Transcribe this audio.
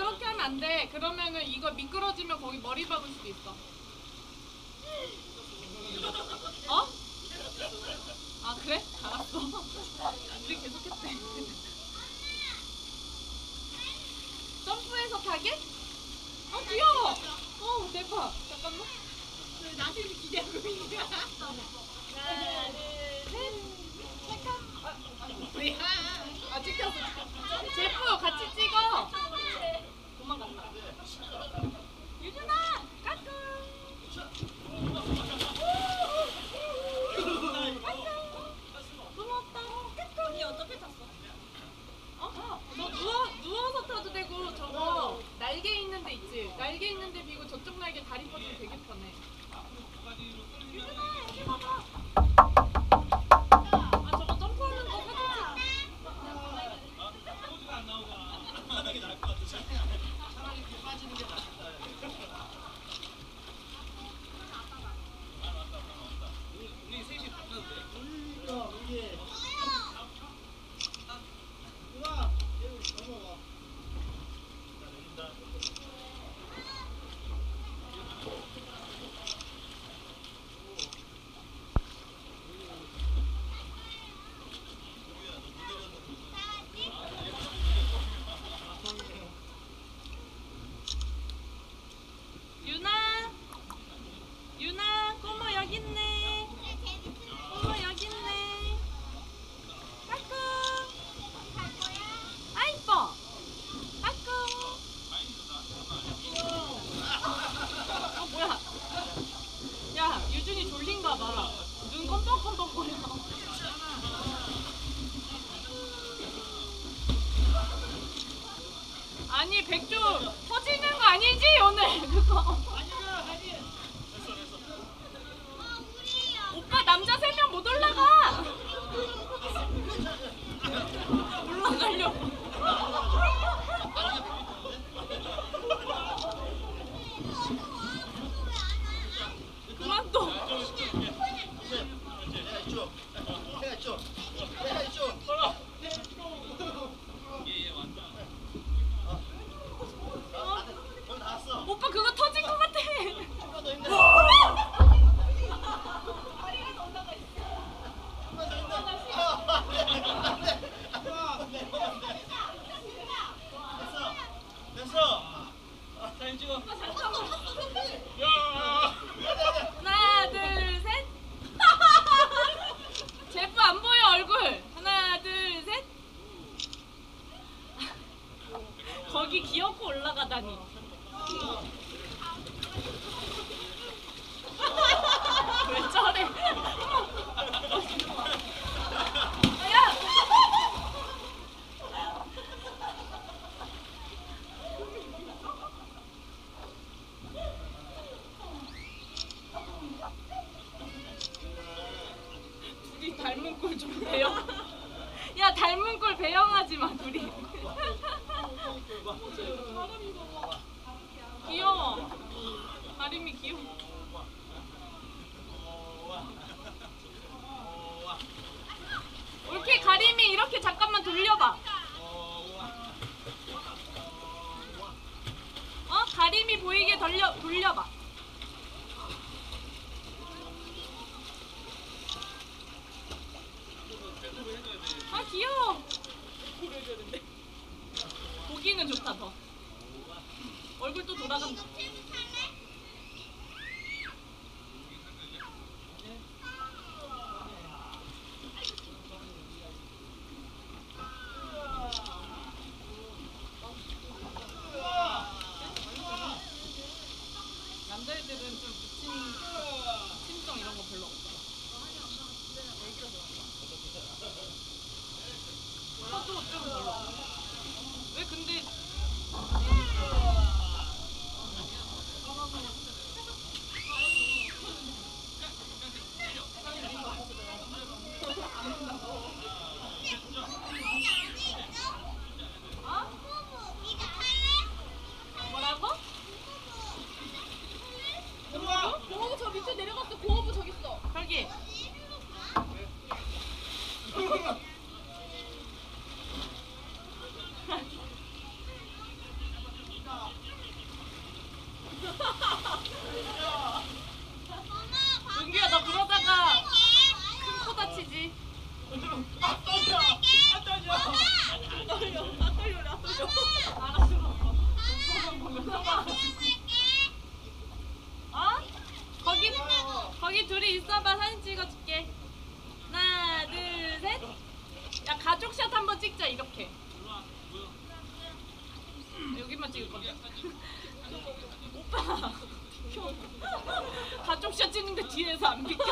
그렇게 하면 안 돼. 그러면은 이거 미끄러지면 거기 머리 박을 수도 있어. 어? 아 그래? 알았어. 우리 계속했대. 점프해서 타게? 어 귀여워. 어 대박. 잠깐만. 나한테 기대하고 있는 거야. 하나, 둘, 셋. 체크. 아, 뭐야? 아 찍혔어. 제프 같이 찍어. 하나 둘 셋. 제프 안 보여 얼굴. 하나 둘 셋. 거기 귀엽고 올라가다니. 둘이. 귀여워. 다림이 귀여워. 했는데 뒤에서 안 비켜.